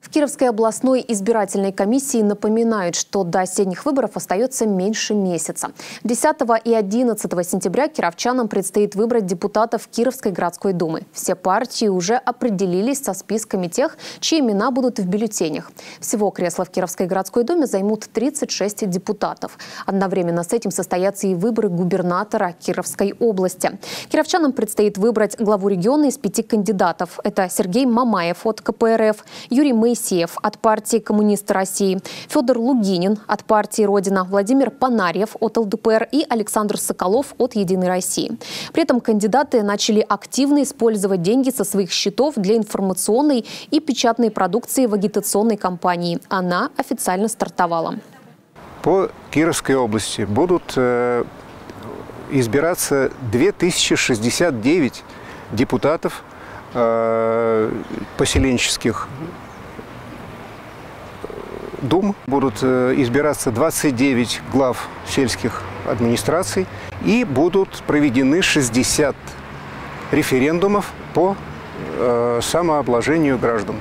В Кировской областной избирательной комиссии напоминают, что до осенних выборов остается меньше месяца. 10 и 11 сентября кировчанам предстоит выбрать депутатов Кировской городской думы. Все партии уже определились со списками тех, чьи имена будут в бюллетенях. Всего кресла в Кировской городской думе займут 36 депутатов. Одновременно с этим состоятся и выборы губернатора Кировской области. Кировчанам предстоит выбрать главу региона из пяти кандидатов. Это Сергей Мамаев от КПРФ, Юрий Моисеев, Моисеев от партии «Коммунисты России», Федор Лугинин от партии «Родина», Владимир Панарьев от ЛДПР и Александр Соколов от «Единой России». При этом кандидаты начали активно использовать деньги со своих счетов для информационной и печатной продукции в агитационной кампании. Она официально стартовала. По Кировской области будут э, избираться 2069 депутатов э, поселенческих дум будут э, избираться 29 глав сельских администраций и будут проведены 60 референдумов по э, самообложению граждан.